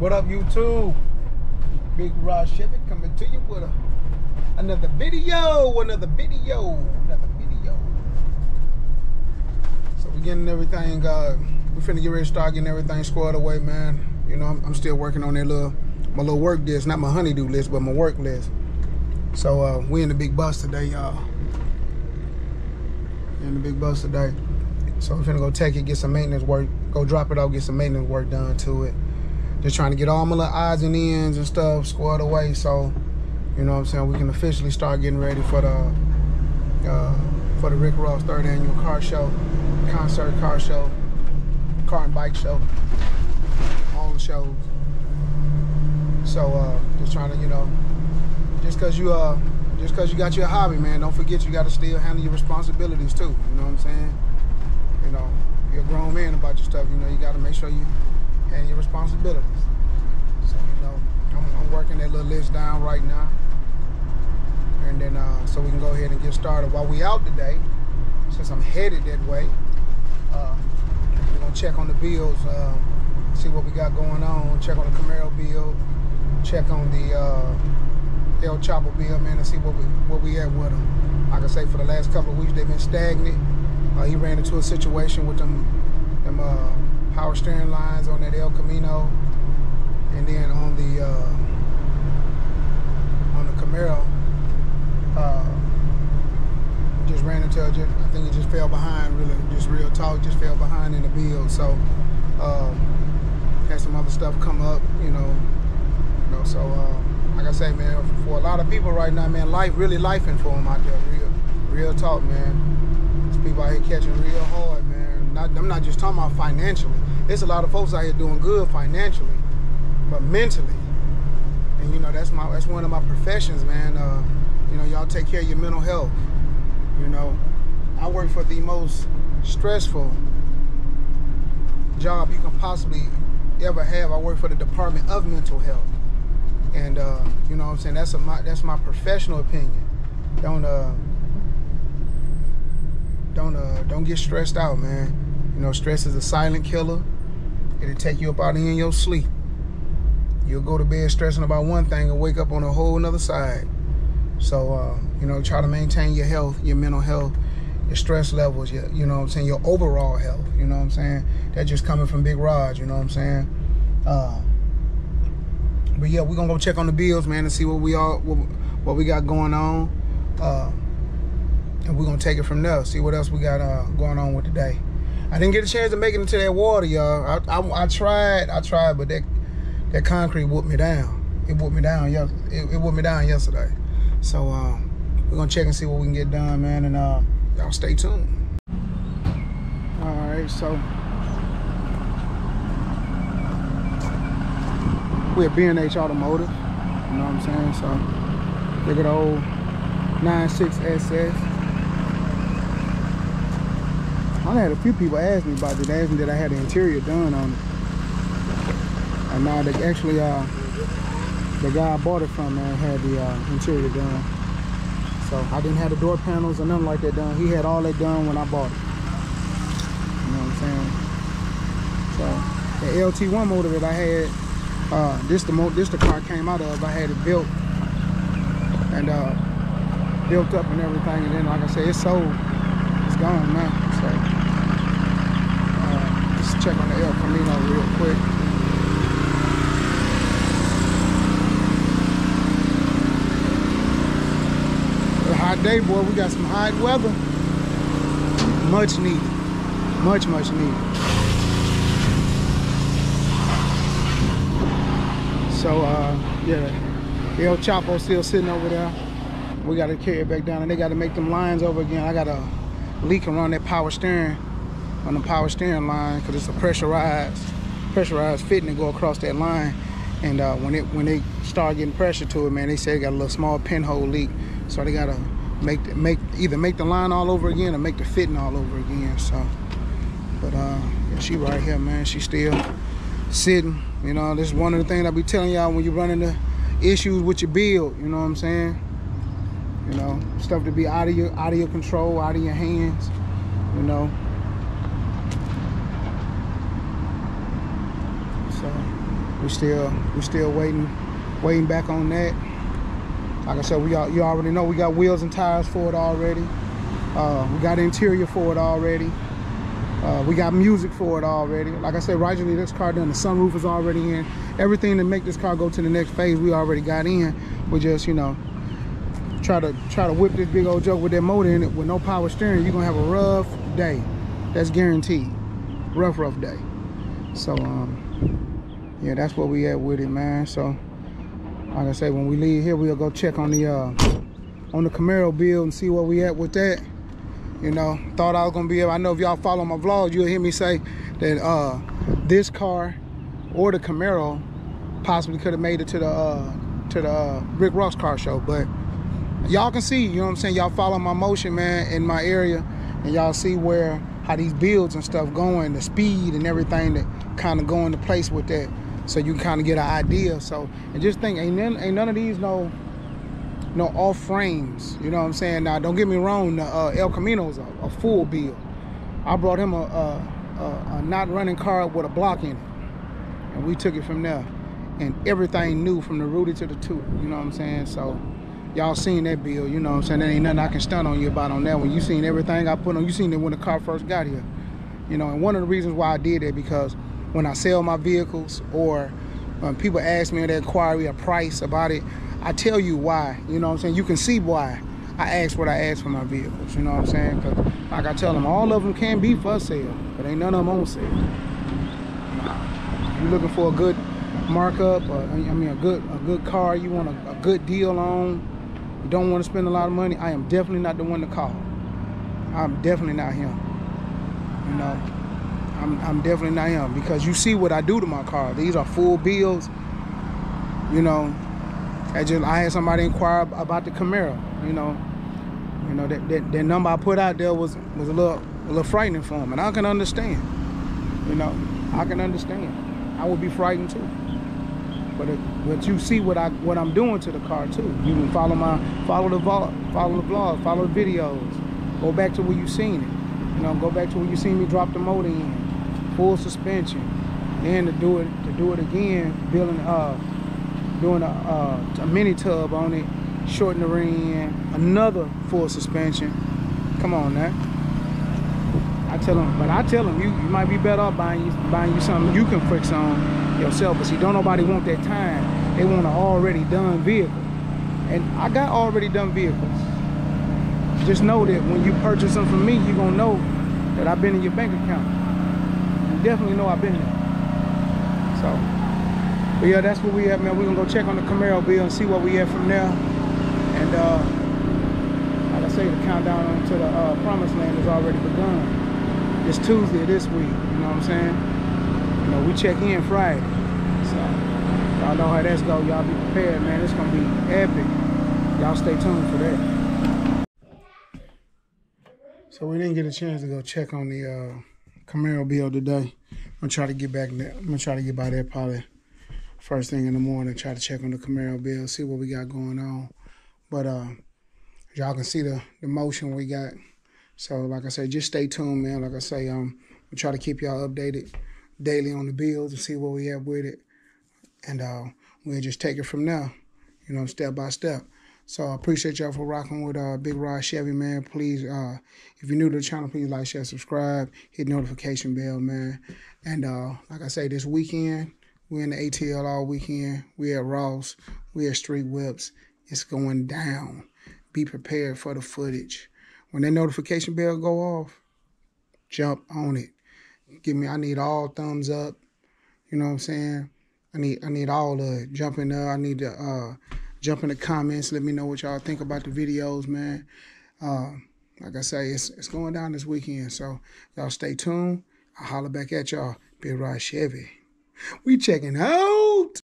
What up, YouTube? Big Rog Chevy coming to you with a, another video, another video, another video. So we're getting everything, uh, we finna get ready to start getting everything squared away, man. You know, I'm, I'm still working on that little, my little work list, not my honeydew list, but my work list. So uh, we in the big bus today, y'all. In the big bus today. So we're finna go take it, get some maintenance work, go drop it off, get some maintenance work done to it. Just trying to get all my little odds and ends and stuff squared away so, you know what I'm saying, we can officially start getting ready for the uh, for the Rick Ross third annual car show, concert car show, car and bike show, all the shows. So uh, just trying to, you know, just cause you uh just cause you got your hobby, man, don't forget you gotta still handle your responsibilities too. You know what I'm saying? You know, you're a grown man about your stuff, you know, you gotta make sure you and your responsibilities. So, you know, I'm, I'm, working that little list down right now. And then, uh, so we can go ahead and get started. While we out today, since I'm headed that way, uh, we're gonna check on the bills, uh, see what we got going on, check on the Camaro bill, check on the uh, El Chapo bill, man, and see what we, what we at with them. Like I say, for the last couple of weeks, they've been stagnant. Uh, he ran into a situation with them, them uh, power steering lines on that El Camino, and then on the uh, on the Camaro, uh, just ran into. Just, I think it just fell behind. Really, just real talk, just fell behind in the build. So um, had some other stuff come up, you know. You know, so uh, like I say, man, for a lot of people right now, man, life really lifing for them out there. Real, real talk, man. These people out here catching real hard, man. Not, I'm not just talking about financially. There's a lot of folks out here doing good financially, but mentally. And you know, that's my that's one of my professions, man. Uh, you know, y'all take care of your mental health. You know, I work for the most stressful job you can possibly ever have. I work for the Department of Mental Health. And uh, you know what I'm saying? That's a my that's my professional opinion. Don't uh don't uh don't get stressed out, man. You know, stress is a silent killer. It'll take you up out in your sleep. You'll go to bed stressing about one thing and wake up on a whole nother side. So, uh, you know, try to maintain your health, your mental health, your stress levels, your, you know what I'm saying, your overall health, you know what I'm saying? That just coming from Big Rog, you know what I'm saying? Uh, but yeah, we're gonna go check on the bills, man, and see what we all what, what we got going on. Uh, and we're gonna take it from there, see what else we got uh, going on with the day. I didn't get a chance to make it into that water, y'all. I, I, I, tried, I tried, but that that concrete whooped me down. It whooped me down. It, it whooped me down yesterday. So uh, we're gonna check and see what we can get done, man. And uh, y'all stay tuned. All right, so we're B&H Automotive. You know what I'm saying? So look at the old 96SS. I had a few people ask me about it. They asked me that I had the interior done on it. And now they actually, uh, the guy I bought it from, man, had the uh, interior done. So I didn't have the door panels or nothing like that done. He had all that done when I bought it. You know what I'm saying? So the LT1 motor that I had, uh, this the mo this the car came out of. I had it built and uh, built up and everything. And then, like I said, it's sold. It's gone now. Check on the El Camino real quick. Hot day, boy. We got some hot weather. Much needed. Much, much needed. So, uh, yeah, El Chapo still sitting over there. We got to carry it back down, and they got to make them lines over again. I got a leak around that power steering on the power steering line because it's a pressurized pressurized fitting to go across that line. And uh, when it when they start getting pressure to it man they say they got a little small pinhole leak. So they gotta make make either make the line all over again or make the fitting all over again so. But uh yeah, she right here man. She still sitting. You know this is one of the things i be telling y'all when you run into issues with your build you know what i'm saying? You know stuff to be out of your out of your control out of your hands you know we still we still waiting waiting back on that. Like I said, we all, you already know we got wheels and tires for it already. Uh, we got interior for it already. Uh, we got music for it already. Like I said, originally this car done, the sunroof is already in. Everything to make this car go to the next phase, we already got in. We just, you know, try to try to whip this big old joke with that motor in it with no power steering. You're gonna have a rough day. That's guaranteed. Rough, rough day. So, um, yeah, that's what we at with it, man. So, like I say, when we leave here, we'll go check on the uh, on the Camaro build and see where we at with that. You know, thought I was gonna be able, I know if y'all follow my vlogs, you'll hear me say that uh, this car or the Camaro possibly could have made it to the uh, to the uh, Rick Ross car show. But y'all can see, you know what I'm saying? Y'all follow my motion, man, in my area, and y'all see where how these builds and stuff going, the speed and everything that kind of go into place with that. So you can kind of get an idea. So and just think, ain't none, ain't none of these no no off frames. You know what I'm saying? Now, don't get me wrong. Uh, El Camino's a, a full build. I brought him a, a, a, not running car with a block in it, and we took it from there. And everything new from the Rudy to the two. You know what I'm saying? So y'all seen that build. You know what I'm saying? There ain't nothing I can stun on you about on that one. You seen everything I put on. You seen it when the car first got here. You know, and one of the reasons why I did it because when I sell my vehicles or when people ask me in the inquiry a price about it, I tell you why. You know what I'm saying? You can see why I ask what I ask for my vehicles. You know what I'm saying? Because like I tell them, all of them can be for sale, but ain't none of them on sale. You're looking for a good markup, or, I mean a good a good car, you want a, a good deal on, you don't want to spend a lot of money, I am definitely not the one to call. I'm definitely not him. You know, I'm, I'm definitely not him because you see what I do to my car. These are full bills. You know, I just I had somebody inquire about the Camaro. You know, you know that, that, that number I put out there was was a little a little frightening for him, and I can understand. You know, I can understand. I would be frightened too. But it, but you see what I what I'm doing to the car too. You can follow my follow the vlog, follow the vlog, follow the videos. Go back to where you seen it. You know, go back to where you seen me drop the motor in, full suspension. Then to do it to do it again, building uh doing a, uh, a mini tub on it, shorten the rim, another full suspension. Come on now. I tell them, but I tell them you, you might be better off buying you buying you something you can fix on yourself. But see, don't nobody want that time. They want an already done vehicle. And I got already done vehicles. Just know that when you purchase them from me, you're gonna know that I've been in your bank account. Definitely know I've been there. So but yeah, that's where we at, man. We're gonna go check on the Camaro bill and see what we at from there. And uh, like I say, the countdown to the uh, promised land has already begun. It's Tuesday this week, you know what I'm saying? You know, we check in Friday. So y'all know how that's go. Y'all be prepared, man. It's gonna be epic. Y'all stay tuned for that. So we didn't get a chance to go check on the uh, Camaro bill today. I'm gonna try to get back. There. I'm gonna try to get by there probably first thing in the morning, try to check on the Camaro bill, see what we got going on. But uh, y'all can see the, the motion we got. So like I said, just stay tuned, man. Like I say, um, we try to keep y'all updated daily on the bills and see what we have with it. And uh, we'll just take it from there, you know, step by step. So I appreciate y'all for rocking with uh, Big Rog Chevy, man. Please, uh, if you're new to the channel, please like, share, subscribe, hit notification bell, man. And uh, like I say, this weekend, we're in the ATL all weekend. We at Ross. We at Street Whips. It's going down. Be prepared for the footage. When that notification bell go off, jump on it. Give me. I need all thumbs up. You know what I'm saying? I need. I need all the jumping up. I need to uh, jump in the comments. Let me know what y'all think about the videos, man. Uh, like I say, it's it's going down this weekend. So y'all stay tuned. I'll holler back at y'all. Big Rog Chevy. We checking out.